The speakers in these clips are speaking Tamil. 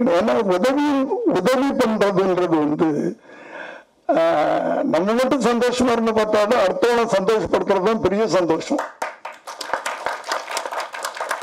ஏன்னா உதவி உதவி பண்றதுன்றது வந்து ஆஹ், நம்ம மட்டும் சந்தோஷமா இருந்து பார்த்தாலும் அடுத்தவனை சந்தோஷப்படுத்துறது தான் பெரிய சந்தோஷம்.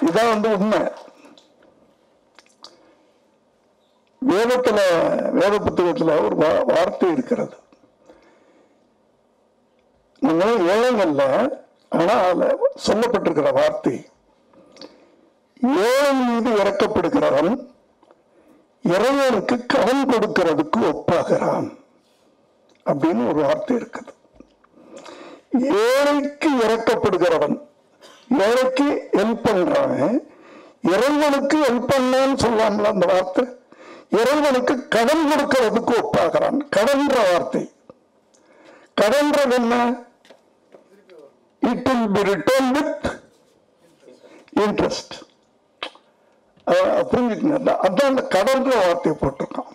இதான் வந்து உண்மை. வேதத்துல வேத புத்தகத்துல ஒரு வா- வார்த்தை இருக்கிறது. நம்ம ஏழைங்கள்ல ஆனா அதுல சொல்லப்பட்டிருக்கிற வார்த்தை ஏழை மீது இறக்கப்படுகிறவன் இறைவனுக்கு கடல் கொடுக்கிறதுக்கு ஒப்பாகிறான். அப்படின்னு ஒரு வார்த்தை இருக்குது. ஏழைக்கு இறக்கப்படுகிறவன் ஏழைக்கு ஹெல்ப் பண்றவன் இறைவனுக்கு ஹெல்ப் பண்ணான்னு சொல்லாமல அந்த வார்த்தை? இறைவனுக்கு கடன் கொடுக்கிறதுக்கு ஒப்பாகிறான். கடன்ற வார்த்தை. கடன்றது என்ன? It will be return with interest அப்படின்னு அதான் அந்த கடன்ற வார்த்தையை போட்டிருக்கான்.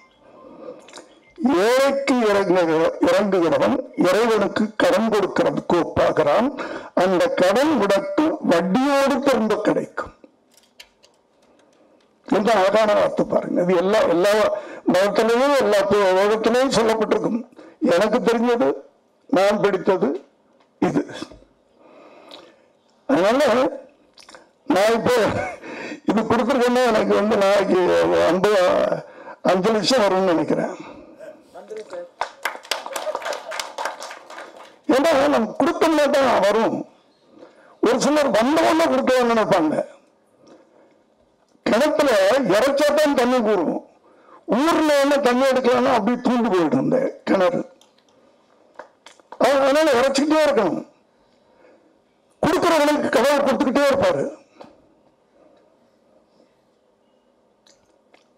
ஏழைக்கு இறங்குகிற இறங்குகிறவன் இறைவனுக்கு கடன் கொடுக்கிறதுக்கு ஒப்பாகிறான் அந்த கடன் உனக்கு வட்டியோடு திரும்ப கிடைக்கும். என்ற அழகான வார்த்தை பாருங்க. இது எல்லா எல்லா மதத்திலையும் எல்லா உலகத்திலையும் சொல்லப்பட்டிருக்கும். எனக்கு தெரிஞ்சது நான் பிடித்தது இது. அதனால நான் இப்போ இது கொடுத்துருக்கேன்னா எனக்கு வந்து நாளைக்கு ஐம்பது அஞ்சு லட்சம் வரும்னு நினைக்கிறேன். ஏன்னா நம்ம கொடுத்தோம்னா தான் வரும். ஒரு சிலர் வந்தவொன்னே கொடுக்கணும்னு நினைப்பாங்க. கிணத்துல இறைச்சா தான் தண்ணி கூறும் ஊர்ல என்ன தண்ணி எடுக்கலாம்னா அப்படியே தூண்டு போயிட்டு இருந்தேன் கிணறு. அதனால இறைச்சிக்கிட்டே இருக்கணும். கொடுக்குறவங்களுக்கு கடவுள் கொடுத்துக்கிட்டே இருப்பாரு.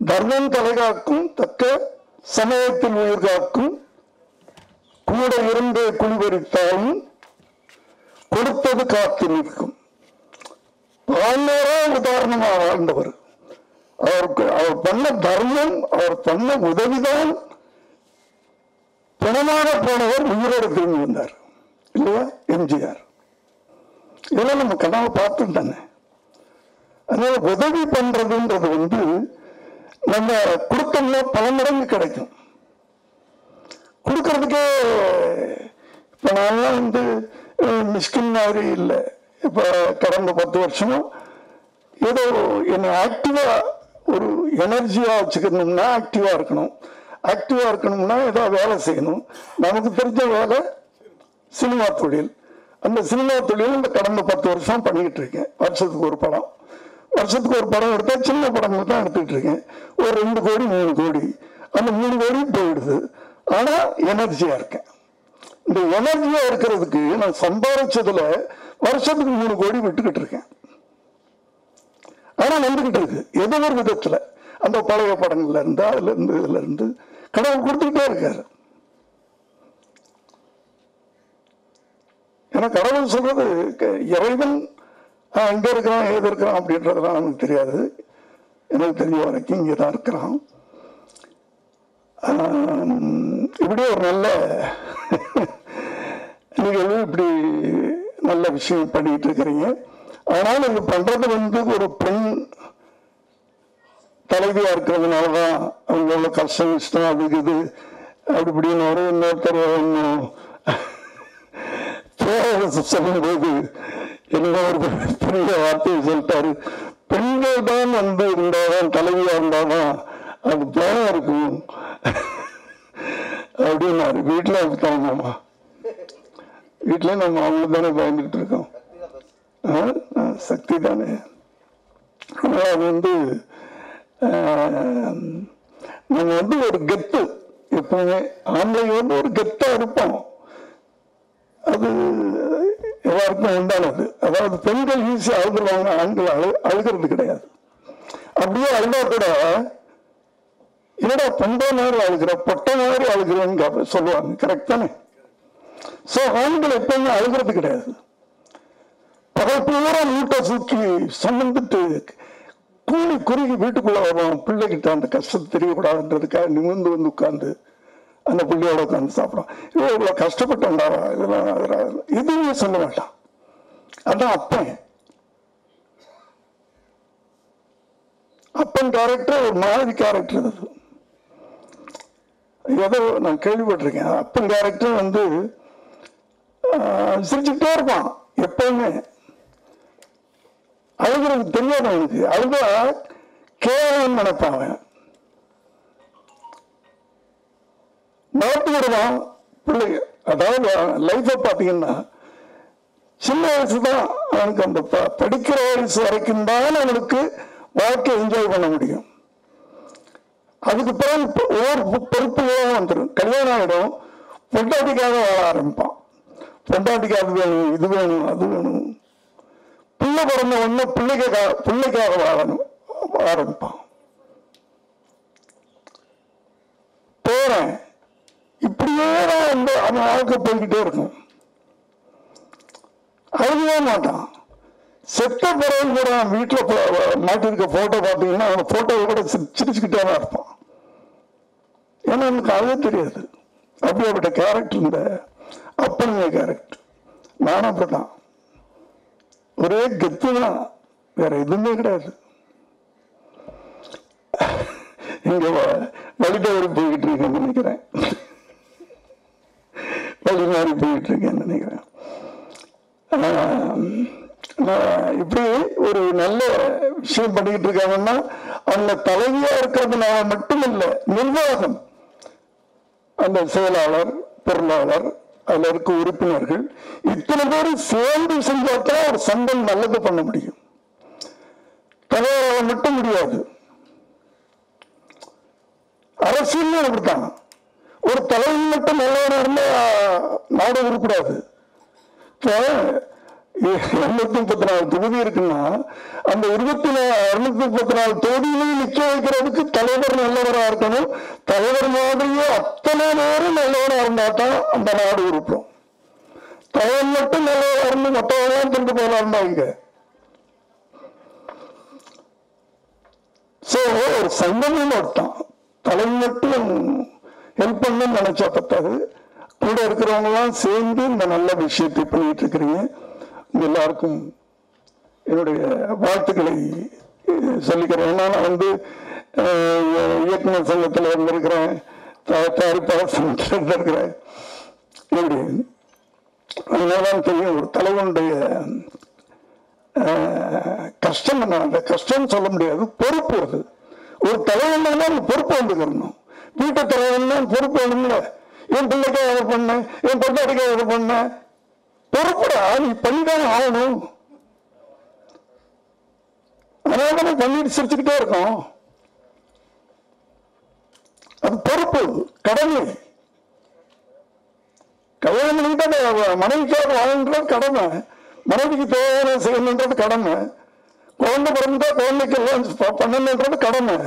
தர்மம் தலைகாக்கும் தக்க சமயத்தில் உயிர் காக்கும் கூட இருந்து குளிபறித்தாலும் கொடுத்தது காத்து நிற்கும் வாழ்ந்தவரே உதாரணமாக வாழ்ந்தவர் அவருக்கு அவர் பண்ண தர்மம் அவர் பண்ண உதவிதான் பிணமாக போனவர் உயிரோடு திரும்பி வந்தார். இல்லையா? எம்ஜிஆர். இதெல்லாம் நம்ம கனவை பார்த்தோம் தானே. அதனால உதவி பண்றதுன்றது வந்து நம்ம கொடுத்தோம்னா பல மடங்கு கிடைக்கும். கொடுக்கறதுக்கே இப்போ நான்லாம் வந்து அஹ், மிஸ்கின் மாதிரி இல்லை. இப்போ கடந்த பத்து வருஷமும் ஏதோ என்னை ஆக்டிவாக ஒரு எனர்ஜியாக வச்சுக்கணும்னா ஆக்டிவாக இருக்கணும். ஆக்டிவாக இருக்கணும்னா ஏதோ வேலை செய்யணும். நமக்கு தெரிஞ்ச வேலை சினிமா தொழில். அந்த சினிமா தொழில் இந்த கடந்த பத்து வருஷம் பண்ணிக்கிட்டு இருக்கேன். வருஷத்துக்கு ஒரு படம். வருஷத்துக்கு ஒரு படம் எடுத்தா சின்ன படங்கள் தான் எடுத்துக்கிட்டு இருக்கேன். ஒரு ரெண்டு கோடி மூணு கோடி. அந்த மூணு கோடி போயிடுது. ஆனா எனர்ஜியா இருக்கேன். இந்த எனர்ஜியா இருக்கிறதுக்கு நான் சம்பாதிச்சதுல வருஷத்துக்கு மூணு கோடி விட்டுக்கிட்டு இருக்கேன். ஆனா வந்துகிட்டு இருக்கு. ஏதோ ஒரு விதத்துல. அந்த பழைய படங்கள்ல இருந்து அதுல இருந்து இதுல இருந்து கடவுள் கொடுத்துக்கிட்டே இருக்காரு. ஏன்னா கடவுள் சொல்றது இறைவன் ஆஹ், இருக்கிறான் ஏது இருக்கிறான் அப்படின்றதெல்லாம் நமக்கு தெரியாது. எனக்கு தெரிஞ்ச வரைக்கும் இங்கே தான் இருக்கிறான். இப்படி ஒரு நல்ல நீங்கள் இப்படி நல்ல விஷயம் பண்ணிட்டு இருக்கிறீங்க. ஆனால் இது பண்றது வந்து ஒரு பெண் தலைவியா இருக்கிறதுனால தான் அவங்க உள்ள கஷ்டம் இஷ்டம் அது அப்படி இப்படின்னு ஒரு இன்னொருத்தர் இன்னும் சொல்லும்போது என்ன ஒரு பெரிய வார்த்தையை சொல்லிட்டாரு. பெண்கள் தான் வந்து இருந்தாலும் தலைவியா இருந்தாலும் அது பயம் இருக்கும் அப்படின்னாரு. வீட்டில் அப்படித்தாங்கம்மா வீட்டில் நம்ம அவங்க தானே பயந்துட்டு இருக்கோம். ஆ? சக்தி தானே ஆனால் அது வந்து நம்ம வந்து ஒரு கெத்து. எப்பவுமே ஆம்பளை வந்து ஒரு கெத்தா இருப்போம். அது எல்லாருக்கும் உண்டானது. அதாவது பெண்கள் ஈஸி அழுதுருவாங்க ஆண்கள் அழு அழுகிறது கிடையாது. அப்படியே அழுதா கூட என்னடா பொண்டை மாதிரி அழுகிற பொட்டை மாதிரி அழுகிறேன்னு சொல்லுவாங்க. கரெக்ட் தானே? சோ ஆண்கள் எப்பவுமே அழுகிறது கிடையாது. பகல் பூரா மூட்டை சுற்றி சம்மந்துட்டு கூலி குறுகி வீட்டுக்குள்ள வருவான். பிள்ளைகிட்ட அந்த கஷ்டம் தெரியக்கூடாதுன்றதுக்காக நிமிர்ந்து வந்து உட்கார்ந்து அந்த பிள்ளையோட உட்காந்து சாப்பிடும். இவ்வளோ கஷ்டப்பட்டு கஷ்டப்பட்டோம்டா இதெல்லாம் அதெல்லாம் எதுவுமே சொல்ல மாட்டான். அதான் அப்பன். அப்பன் கேரக்டர் ஒரு மாதிரி கேரக்டர் அது. ஏதோ நான் கேள்விப்பட்டிருக்கேன். அப்பன் கேரக்டர் வந்து சிரிச்சுக்கிட்டே இருப்பான் எப்பவுமே. அழுகிறது தெரியாது அவனுக்கு அழுதா கேவலம் நினைப்பான் அவன். மாட்டு தான் பிள்ளைங்க. அதாவது லைஃப்பை பார்த்தீங்கன்னா சின்ன வயசு தான் அவனுக்கு அந்த படிக்கிற வயசு வரைக்கும் தான் அவனுக்கு வாழ்க்கை என்ஜாய் பண்ண முடியும். அதுக்கு பிறகு ஒவ்வொரு பொ- பொறுப்புகளும் வந்துடும் கல்யாணம் ஆகிடும் பொண்டாட்டிக்காக வாழ ஆரம்பிப்பான். பொண்டாட்டிக்கு அது வேணும் இது வேணும் அது வேணும். பிள்ளை பிறந்த ஒன்று பிள்ளைக்காக பிள்ளைக்காக வாழணும். ஆரம்பிப்பான். போறேன். இப்படியே தான் வந்து அவன் வாழ்க்கை போய்கிட்டே இருக்கும். அழுகவே மாட்டான். செத்த பிறகு கூட வீட்டில் மாட்டிருக்க போட்டோ பார்த்தீங்கன்னா அவன் போட்டோவை கூட சிரி- சிரிச்சுக்கிட்டே தான் இருப்பான். ஏன்னா எனக்கு அழுக தெரியாது. அப்படியாப்பட்ட கேரக்டர் இந்த அப்பனுங்க கேரக்டர் நானும் அப்படிதான் ஒரே கெத்து தான். வேற எதுவுமே கிடையாது. இங்க வ- போய்கிட்டு இருக்கேன்னு நினைக்கிறேன். வழி போயிட்டு இருக்கேன்னு நினைக்கிறேன். இப்படி ஒரு நல்ல விஷயம் பண்ணிக்கிட்டு இருக்காங்கன்னா அவங்க தலைவியா இருக்கிறதுனால மட்டும் இல்லை நிர்வாகம். அந்த செயலாளர் பொருளாளர் அதில் இருக்க உறுப்பினர்கள் இத்தனை பேர் சேர்ந்து செஞ்சாத்தான் ஒரு சங்கம் நல்லது பண்ண முடியும். தலைவரால் மட்டும் முடியாது. அரசியல் அப்படித்தான். ஒரு தலைவர் மட்டும் நல்லவனா இருந்தால் நாடு உருப்படாது இப்போ இருநூத்தி முப்பத்தி நாலு தொகுதி இருக்குன்னா அந்த இருபத்தி இருநூத்தி முப்பத்தி நாலு தொகுதியிலையும் நிக்க வைக்கிறதுக்கு தலைவர் நல்லவரா இருக்கணும். தலைவர் மாதிரியே அத்தனை பேரும் நல்லவரா இருந்தா தான் அந்த நாடு உருப்படும். தலைவர் மட்டும் நல்லவரா இருந்து மற்றவங்களாம் திரும்ப போகலாம் சோ ஒரு சங்கமும் ஒருத்தான். தலைவர் மட்டும் ஹெல்ப் பண்ணணும்னு நினைச்சா பத்தாது. கூட இருக்கிறவங்களாம் சேர்ந்து இந்த நல்ல விஷயத்தை பண்ணிட்டு இருக்கிறீங்க எல்லாருக்கும் என்னுடைய வாழ்த்துக்களை சொல்லிக்கிறேன். ஏன்னா நான் வந்து இயக்குநர் சங்கத்தில் இருந்திருக்கிறேன். தயாரிப்பாளர் சங்கத்தில் இருந்திருக்கிறேன். இப்படி அதனால தெரியும் ஒரு தலைவனுடைய கஷ்டம் என்ன அந்த கஷ்டம் சொல்ல முடியாது. பொறுப்பு அது. ஒரு தலைவன் பொறுப்பு வந்துக்கிறணும் தரணும் வீட்டுத்துறை என்ன பொறுப்பு என்ன என் பிள்ளைக்கே எது பண்ண? என் பொண்டாட்டிக்கு எது பண்ண? பொறுப்புடா நீ பண்ணிதான் ஆகணும். அதனால தானே பண்ணிட்டு சிரிச்சுக்கிட்டே இருக்கோம். அது பொறுப்பு கடமை. கல்யாணம் பண்ணிக்கிட்டே மனைவிக்காக வாழன்றது கடமை. மனைவிக்கு தேவையான செய்யணுன்றது கடமை. குழந்தை பிறந்தா குழந்தைக்கு பண்ணணுன்றது கடமை.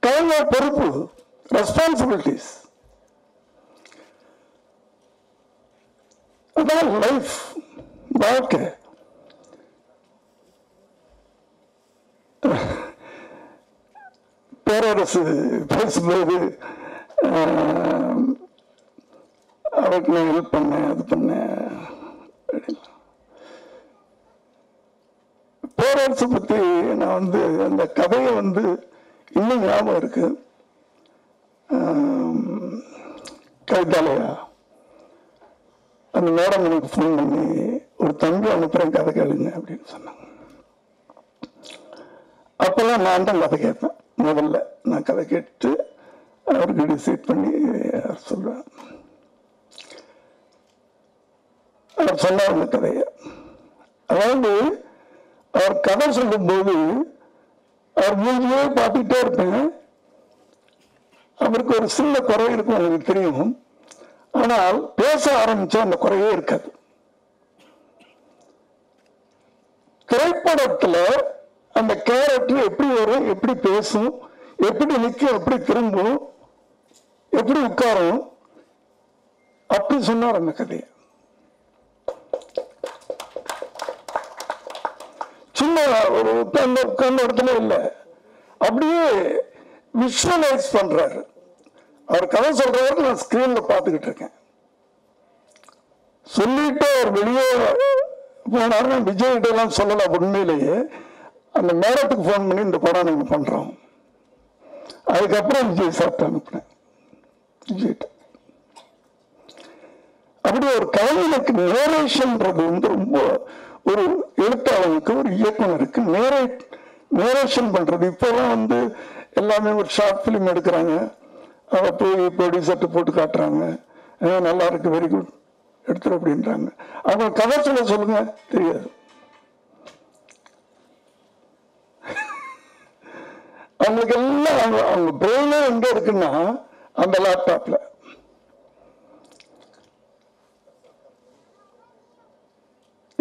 கலைஞர் பொறுப்பு. ரெஸ்பான்சிபிலிட்டிஸ் அதான் லைஃப் வாழ்க்கை பேரரசு பேசும்போது அவருக்கு நான் ஹெல்ப் பண்ணேன் அது பண்ணேன் பேரரசு பத்தி நான் வந்து அந்த கதையை வந்து இன்னும் ஞாபகம் இருக்கு. கவிதாலயா. அந்த மேடம் எனக்கு ஃபோன் பண்ணி ஒரு தம்பி அனுப்புகிறேன் கதை கேளுங்க அப்படின்னு சொன்னாங்க. அப்போல்லாம் நான் தான் கதை கேட்பேன் முதல்ல நான் கதை கேட்டு அவருக்கு டிசைட் பண்ணி சொல்லுவேன் அவர் சொன்னார் அந்த கதையை. அதாவது அவர் கதை சொல்லும்போது அவர் மூஞ்சியே பார்த்துக்கிட்டே இருப்பேன். அவருக்கு ஒரு சின்ன குறை இருக்கும் எனக்கு தெரியும். ஆனால் பேச ஆரம்பிச்சா அந்த குறையே இருக்காது. திரைப்படத்துல அந்த கேரக்டர் எப்படி வரும் எப்படி பேசும் எப்படி நிற்கும் எப்படி திரும்பும் எப்படி உட்காரும் அப்படி சொன்னார் அந்த கதையை. சும்மா ஒரு உட்கார்ந்த உட்கார்ந்த இடத்துல இல்லை. அப்படியே விஷுவலைஸ் பண்றாரு. அவர் கதை சொல்றவரை நான் ஸ்கிரீன்ல பார்த்துக்கிட்டு இருக்கேன். சொல்லிட்டு அவர் வெளியே போனார் நான் விஜய் கிட்ட எல்லாம் உண்மையிலேயே. அந்த நேரத்துக்கு ஃபோன் பண்ணி இந்த படம் நாங்கள் பண்ணுறோம் அதுக்கப்புறம் விஜய் சாப்பிட்டு அனுப்புனேன். விஜய்கிட்ட அப்படி ஒரு கலைஞனுக்கு நேரேஷன்ன்றது வந்து ரொம்ப ஒரு எழுத்தாளனுக்கு ஒரு இயக்குனருக்கு நேரே நேரேஷன் பண்ணுறது இப்போலாம் வந்து எல்லாமே ஒரு ஷார்ட் ஃபிலிம் எடுக்கிறாங்க. போய் ப்ரொடியூசர்ட்டு போட்டு காட்டுறாங்க. நல்லா இருக்கு வெரி குட் எடுத்துரு அப்படின்றாங்க. அவங்க கவர் சொல்ல சொல்லுங்க. தெரியாது. அவங்களுக்கு எல்லாம் அவங்க அவங்க பிரெயினே எங்க இருக்குன்னா அந்த லேப்டாப்ல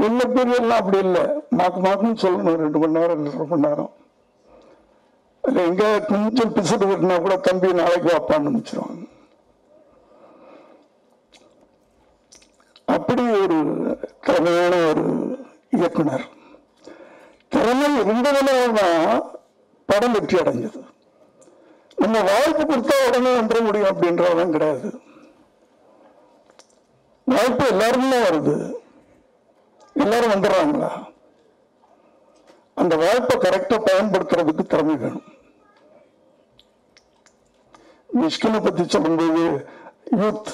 என்ன பீரியட்லாம் அப்படி இல்லை. மாக்கு மாக்குன்னு சொல்லணும். ரெண்டு மணி நேரம் ரெண்டு மணி நேரம். எங்க கொஞ்சம் பிசுட்டு விட்டுனா கூட தம்பி நாளைக்கு வாப்பான்னு நினைச்சிருவாங்க. அப்படி ஒரு திறமையான ஒரு இயக்குனர். திறமை இருந்ததுனால தான் படம் வெற்றி அடைஞ்சது. நம்ம வாய்ப்பு கொடுத்தா உடனே வந்துட முடியும் அப்படின்றதெல்லாம் கிடையாது. வாய்ப்பு எல்லாருமே வருது. எல்லாரும் வந்துடுறாங்களா? அந்த வாய்ப்பை கரெக்டா பயன்படுத்துறதுக்கு திறமை வேணும். மிஷ்கினை பத்தி சொல்லும்போது யூத்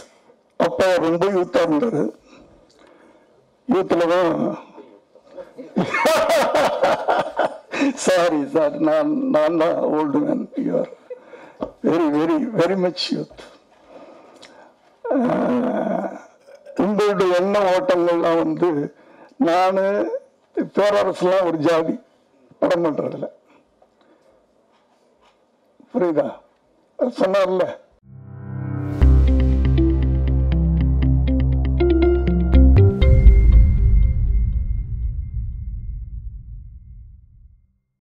அப்பா ரொம்ப யூத்தா இருந்தாரு. யூத்தில் தான் சாரி சார் நான் நான் தான் old man you are very very very much youth உங்களுடைய எண்ண ஓட்டங்கள்லாம் வந்து நான் பேரரசுலாம் ஒரு ஜாதி. படம் பண்ணுறதில்ல புரியுதா? சொன்னார்ல.